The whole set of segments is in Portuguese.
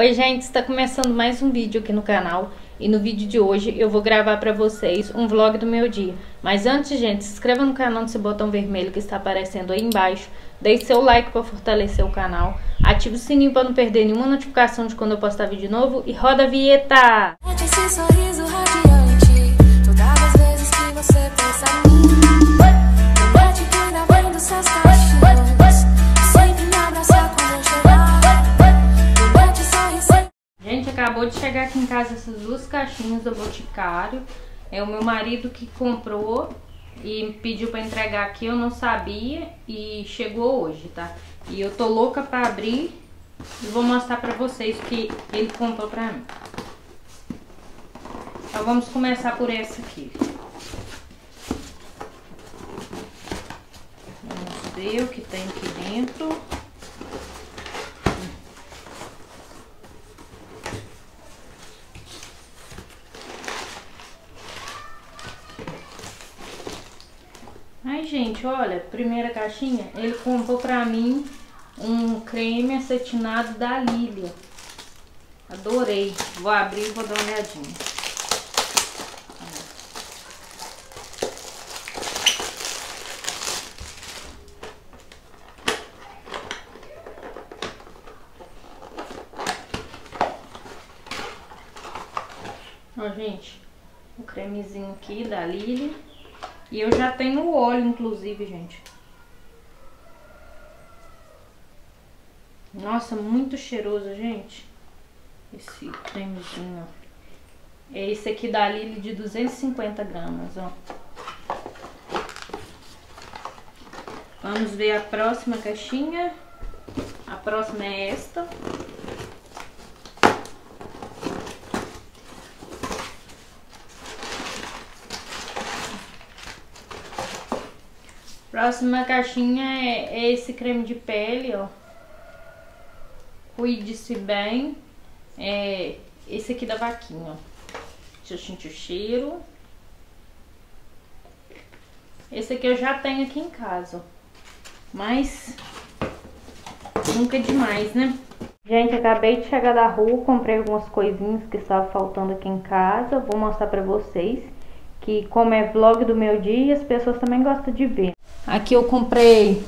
Oi gente, está começando mais um vídeo aqui no canal. E no vídeo de hoje eu vou gravar para vocês um vlog do meu dia. Mas antes, gente, se inscreva no canal nesse botão vermelho que está aparecendo aí embaixo, deixe seu like para fortalecer o canal, ative o sininho para não perder nenhuma notificação de quando eu postar vídeo novo. E roda a vinheta! Esse acabou de chegar aqui em casa essas duas caixinhas do Boticário. É o meu marido que comprou e pediu para entregar aqui, eu não sabia e chegou hoje, tá? E eu tô louca para abrir e vou mostrar para vocês o que ele comprou para mim. Então vamos começar por essa aqui. Vamos ver o que tem aqui dentro. Gente, olha, primeira caixinha, ele comprou pra mim um creme acetinado da Lilia. Adorei. Vou abrir e vou dar uma olhadinha. Ó, gente, o cremezinho aqui da Lilia. E eu já tenho o óleo, inclusive, gente. Nossa, muito cheiroso, gente. Esse cremezinho, É esse aqui da Lili de 250 gramas, ó. Vamos ver a próxima caixinha. A próxima é esta. Próxima caixinha é, é esse creme de pele, ó. Cuide-se bem. É esse aqui da vaquinha, ó. Deixa eu sentir o cheiro. Esse aqui eu já tenho aqui em casa, ó. Mas nunca é demais, né? Gente, acabei de chegar da rua, comprei algumas coisinhas que estavam faltando aqui em casa. Vou mostrar pra vocês que como é vlog do meu dia, as pessoas também gostam de ver. Aqui eu comprei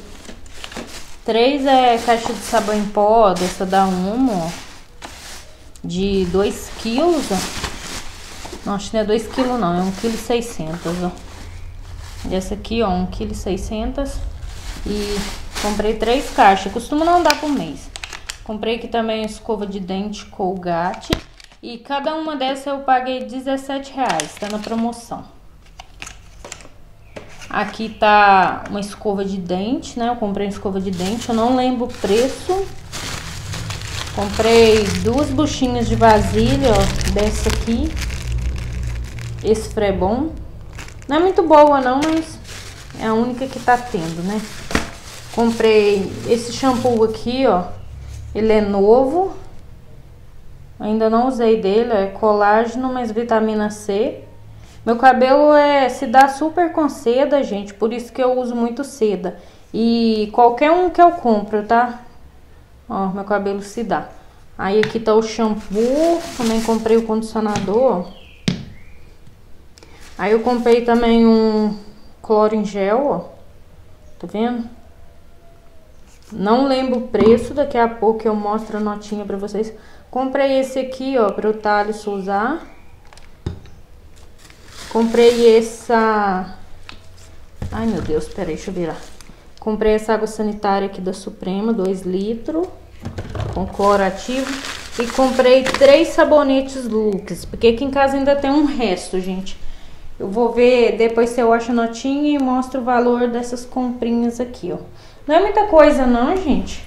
três é, caixas de sabão em pó, dessa da Umo, ó, de 2 quilos, ó. Não, acho que não é 2 quilos não, é 1 kg 600, ó. Essa aqui, ó, 1 kg 600 e comprei três caixas, costuma não dar por mês. Comprei aqui também escova de dente Colgate e cada uma dessas eu paguei 17 reais, tá na promoção. Aqui tá uma escova de dente, né? Eu comprei uma escova de dente, eu não lembro o preço. Comprei duas buchinhas de vasilha, ó, dessa aqui. Esse frebom. Não é muito boa não, mas é a única que tá tendo, né? Comprei esse shampoo aqui, ó. Ele é novo. Ainda não usei dele, é colágeno mais vitamina C. Meu cabelo é se dá super com seda, gente, por isso que eu uso muito seda. E qualquer um que eu compro, tá? Ó, meu cabelo se dá. Aí aqui tá o shampoo, também comprei o condicionador. Aí eu comprei também um cloro em gel, ó. Tá vendo? Não lembro o preço, daqui a pouco eu mostro a notinha pra vocês. Comprei esse aqui, ó, pro Thales usar. Comprei essa... Ai, meu Deus, peraí, deixa eu virar. Comprei essa água sanitária aqui da Suprema, 2 litros, com cloro ativo. E comprei três sabonetes Lux, porque aqui em casa ainda tem um resto, gente. Eu vou ver depois se eu acho a notinha e mostro o valor dessas comprinhas aqui, ó. Não é muita coisa não, gente.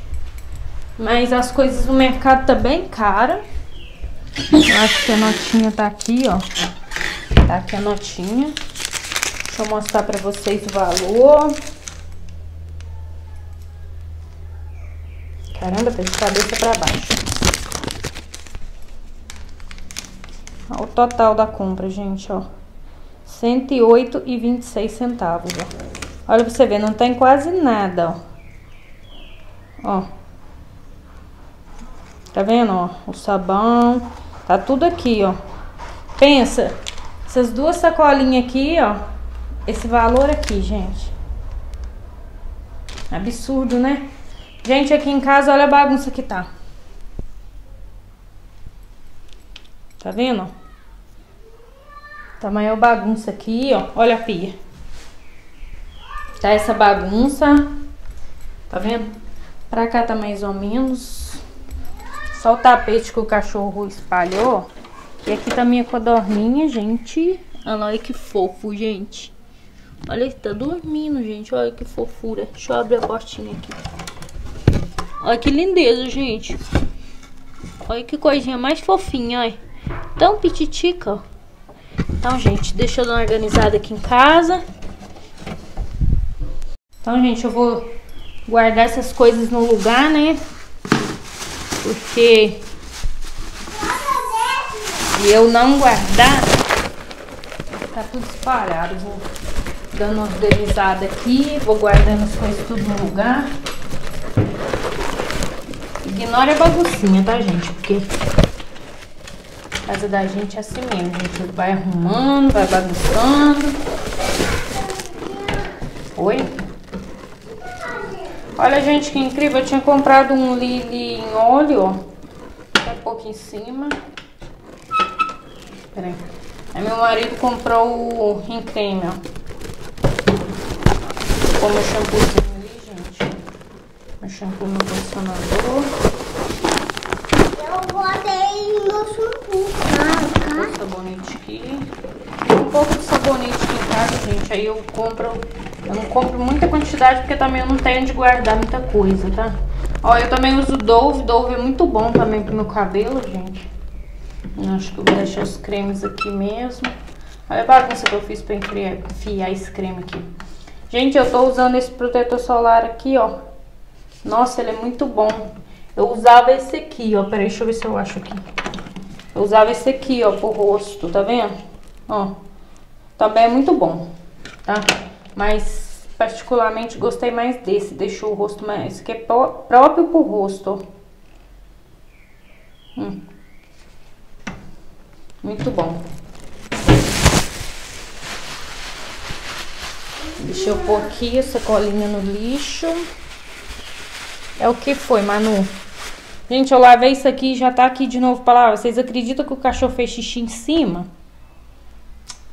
Mas as coisas no mercado tá bem cara. Eu acho que a notinha tá aqui, ó. Tá aqui a notinha. Deixa eu mostrar pra vocês o valor. Caramba, tá de cabeça pra baixo. Ó, o total da compra, gente, ó. R$ 108,26 centavos, ó. Olha pra você ver, não tem quase nada, ó. Ó. Tá vendo, ó? O sabão. Tá tudo aqui, ó. Pensa, essas duas sacolinhas aqui, ó. Esse valor aqui, gente. Absurdo, né? Gente, aqui em casa, olha a bagunça que tá. Tá vendo? Tá maior bagunça aqui, ó. Olha a pia. Tá essa bagunça. Tá vendo? Pra cá tá mais ou menos. Só o tapete que o cachorro espalhou. E aqui tá minha codorninha, gente. Olha que fofo, gente. Olha, ele tá dormindo, gente. Olha que fofura. Deixa eu abrir a portinha aqui. Olha que lindeza, gente. Olha que coisinha mais fofinha, olha. Tão pititica. Então, gente, deixa eu dar uma organizada aqui em casa. Então, gente, eu vou guardar essas coisas no lugar, né? Porque se eu não guardar, tá tudo espalhado. Vou dando uma organizada aqui, vou guardando as coisas tudo no lugar. Ignora a baguncinha, tá, gente? Porque a casa da gente é assim mesmo. A gente vai arrumando, vai bagunçando. Oi? Olha, gente, que incrível. Eu tinha comprado um lili em óleo, ó. Tá um pouco em cima. Peraí. Aí meu marido comprou o em creme, ó. Como meu shampoozinho ali, gente. Meu shampoo no condicionador. Eu botei no shampoo, tá? O sabonete aqui. Tem um pouco de sabonete aqui em casa, gente. Aí eu compro eu não compro muita quantidade porque também eu não tenho de guardar muita coisa, tá? Ó, eu também uso Dove. Dove é muito bom também pro meu cabelo, gente. Acho que eu vou deixar os cremes aqui mesmo. Olha a bagunça que eu fiz pra enfiar esse creme aqui. Gente, eu tô usando esse protetor solar aqui, ó. Nossa, ele é muito bom. Eu usava esse aqui, ó. Peraí, deixa eu ver se eu acho aqui. Eu usava esse aqui, ó, pro rosto, tá vendo? Ó. Também é muito bom, tá? Mas, particularmente, gostei mais desse. Deixou o rosto mais... Esse aqui é próprio pro rosto, hum. Muito bom. Deixa eu pôr aqui essa colinha no lixo. É o que foi, Manu? Gente, eu lavei isso aqui e já tá aqui de novo pra lavar. Vocês acreditam que o cachorro fez xixi em cima?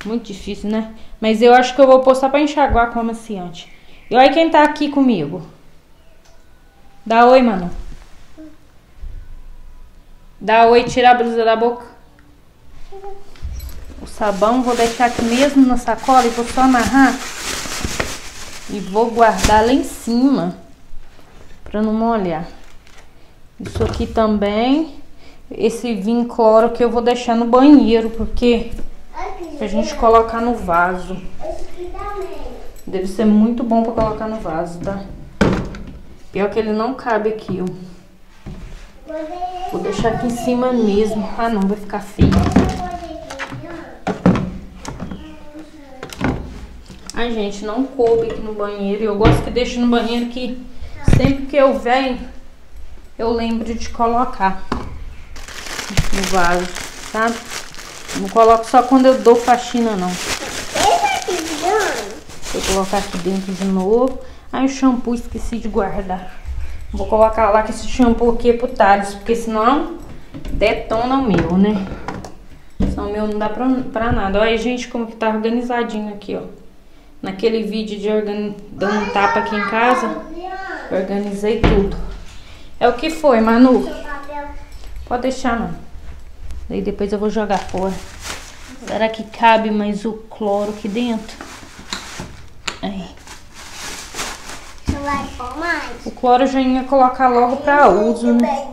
Muito difícil, né? Mas eu acho que eu vou postar pra enxaguar como amaciante. E olha quem tá aqui comigo. Dá oi, mano. Dá oi, tira a blusa da boca. O sabão vou deixar aqui mesmo na sacola e vou só amarrar. E vou guardar lá em cima. Pra não molhar. Isso aqui também. Esse vinho cloro que eu vou deixar no banheiro, porque Pra gente colocar no vaso. Deve ser muito bom pra colocar no vaso, tá? Pior que ele não cabe aqui, ó. Vou deixar aqui em cima mesmo. Ah, não, vai ficar feio. Ai, gente, não coube aqui no banheiro. Eu gosto que deixe no banheiro que sempre que eu venho, eu lembro de colocar no vaso, sabe? Não coloco só quando eu dou faxina, não. Vou colocar aqui dentro de novo. Aí o shampoo esqueci de guardar. Vou colocar lá que esse shampoo aqui é pro Thales, porque senão detona o meu, né? Senão o meu não dá pra, pra nada. Olha, gente, como que tá organizadinho aqui, ó. Naquele vídeo de dando um tapa aqui em casa, organizei tudo. É o que foi, Manu? Pode deixar, mano. Daí depois eu vou jogar fora. Será que cabe mais o cloro aqui dentro? Aí. O cloro eu já ia colocar logo pra uso, né?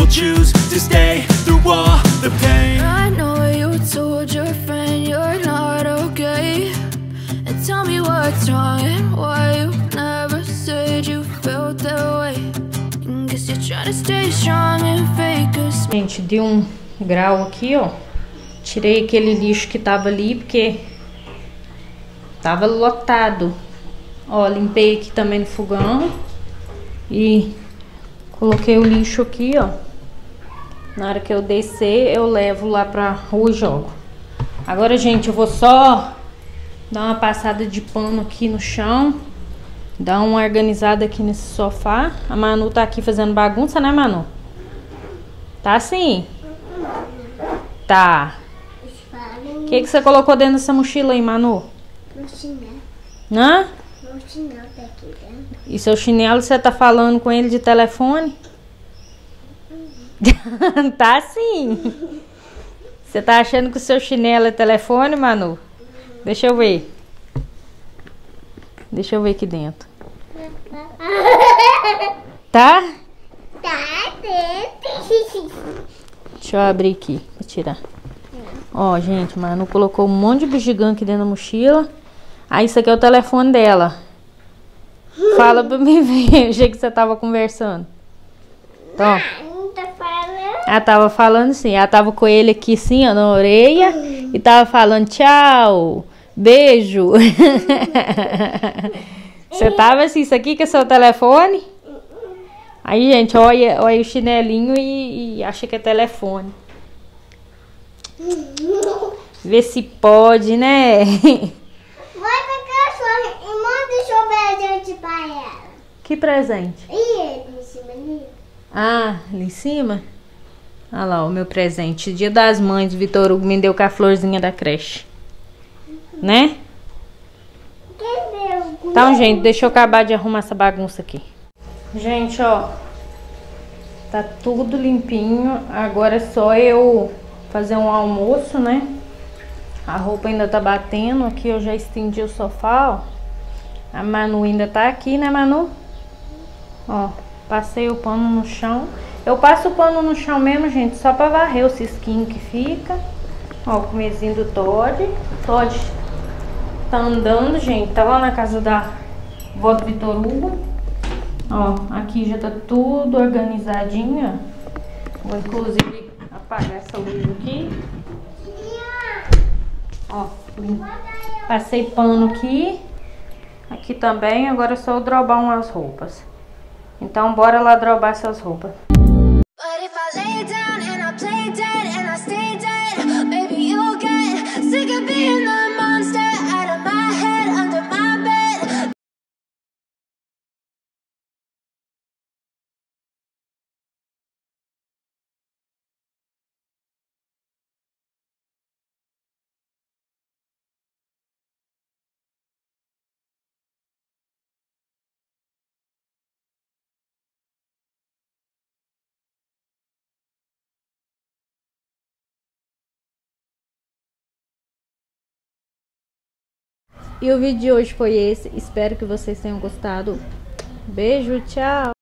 will choose to stay through all the pain I know you told your friend you're not okay. And tell me what's wrong and why you never said you felt that way. Guess you're trying to stay strong and fake smile. Gente, deu um grau aqui, ó. Tirei aquele lixo que tava ali, porque tava lotado. Ó, limpei aqui também no fogão. E coloquei o lixo aqui, ó. Na hora que eu descer, eu levo lá pra rua e jogo. Agora, gente, eu vou só dar uma passada de pano aqui no chão. Dar uma organizada aqui nesse sofá. A Manu tá aqui fazendo bagunça, né, Manu? Tá sim? Tá. O que, que você colocou dentro dessa mochila aí, Manu? Meu chinelo. Hã? Meu chinelo tá aqui dentro. E seu chinelo, você tá falando com ele de telefone? tá sim. Você tá achando que o seu chinelo é telefone, Manu? Deixa eu ver. Deixa eu ver aqui dentro. Tá? Tá dentro. Deixa eu abrir aqui pra tirar. Ó, gente, Manu colocou um monte de bugiganga aqui dentro da mochila. Aí, isso aqui é o telefone dela. Fala pra mim ver. Eu achei que você tava conversando. Tá falando. Ela tava falando assim. Ela tava com ele aqui assim, ó, na orelha. E tava falando tchau, beijo. Você tava assim, isso aqui que é seu telefone? Aí, gente, olha, olha o chinelinho e, e acha que é telefone. Vê se pode, né? Vai pra cachorro e manda presente pra ela. Que presente. E ele em cima ali? Ah, ali em cima? Olha lá, o meu presente. Dia das Mães, Vitor Hugo me deu com a florzinha da creche. Né? Então, gente, deixa eu acabar de arrumar essa bagunça aqui. Gente, ó. Tá tudo limpinho. Agora é só eu fazer um almoço, né? A roupa ainda tá batendo. Aqui eu já estendi o sofá, ó. A Manu ainda tá aqui, né, Manu? Ó, passei o pano no chão. Eu passo o pano no chão mesmo, gente, só pra varrer o cisquinho que fica. Ó, o comezinho do Todd. Todd tá andando, gente. Tá lá na casa da vó do Vitor Hugo. Ó, aqui já tá tudo organizadinho. ó. Vou inclusive apagar essa luz aqui. Ó, passei pano aqui. Aqui também. Agora é só drobar umas roupas. Então, bora lá drobar essas roupas. E o vídeo de hoje foi esse. Espero que vocês tenham gostado. Beijo, tchau!